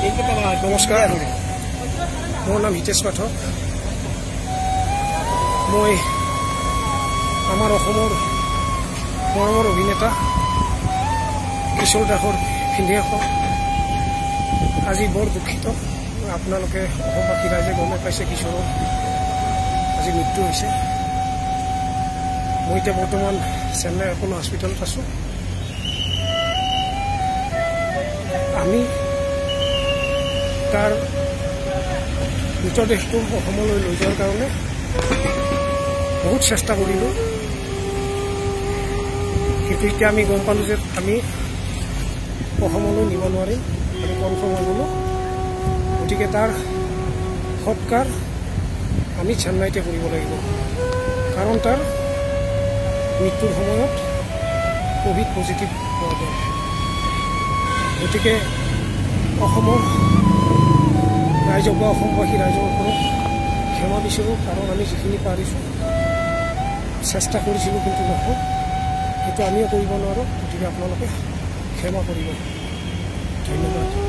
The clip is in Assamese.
নমস্কাৰ মোৰ নাম হিতেশ পাঠক মই আমাৰ অসমৰ মৰমৰ অভিনেতা কিশোৰ দাসৰ সিন্ধিয়াসক আজি বৰ দুখিত। আপোনালোকে অসমবাসী ৰাইজে গমে পাইছে কিশোৰৰ আজি মৃত্যু হৈছে। মই এতিয়া বৰ্তমান চেন্নাইৰ এখন হস্পিটেলত আছোঁ। আমি তাৰ মৃতদেহটো অসমলৈ লৈ যোৱাৰ কাৰণে বহুত চেষ্টা কৰিলোঁ। কিন্তু এতিয়া আমি গম পালোঁ যে আমি অসমলৈ নিব নোৱাৰিম আমি কনফাৰ্ম হৈ গ'লোঁ গতিকে তাৰ সৎকাৰ আমি চেন্নাইতে কৰিব লাগিব। কাৰণ তাৰ মৃত্যুৰ সময়ত ক'ভিড পজিটিভ পোৱা গ'ল গতিকে অসমৰ ৰাইজক বা অসমবাসী ৰাইজৰ ওপৰত ক্ষমা বিচাৰোঁ কাৰণ আমি যিখিনি পাৰিছোঁ চেষ্টা কৰিছিলোঁ কিন্তু নহ'ল। সেইটো আমিও কৰিব নোৱাৰোঁ গতিকে আপোনালোকে ক্ষমা কৰিব। ধন্যবাদ।